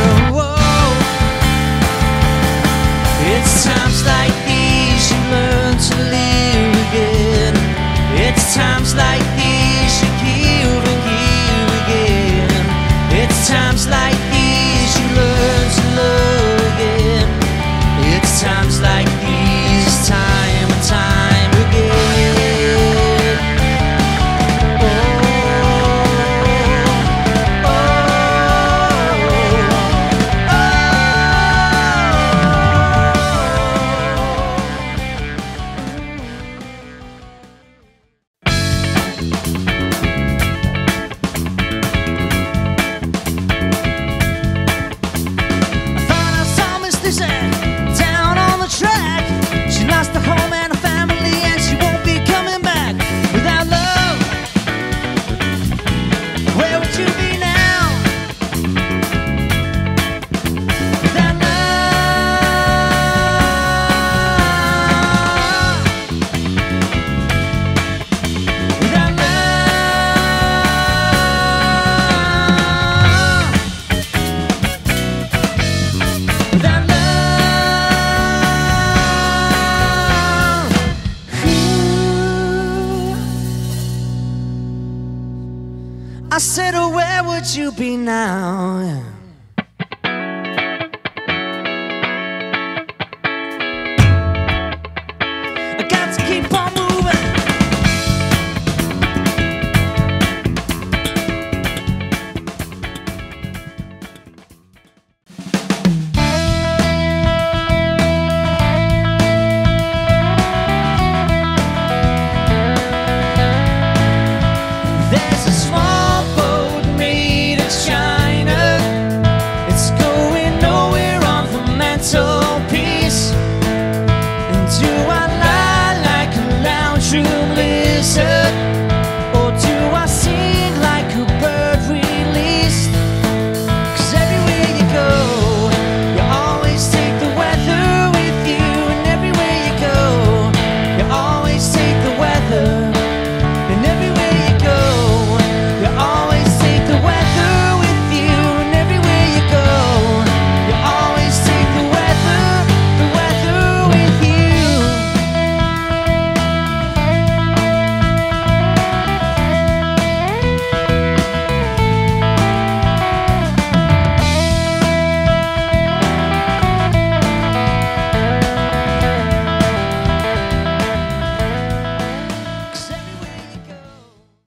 know. Said, oh, where would you be now?